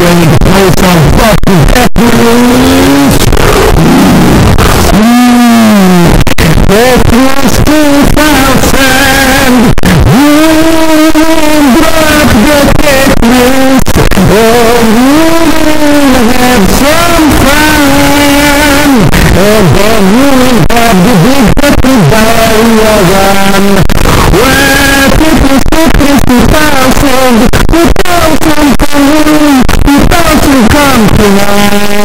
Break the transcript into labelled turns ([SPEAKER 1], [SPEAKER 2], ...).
[SPEAKER 1] ready to play some fucking Tetris. Mm. Tetris 2000. Drop the Tetris. Oh, have some fun. And the. Where 2000. Música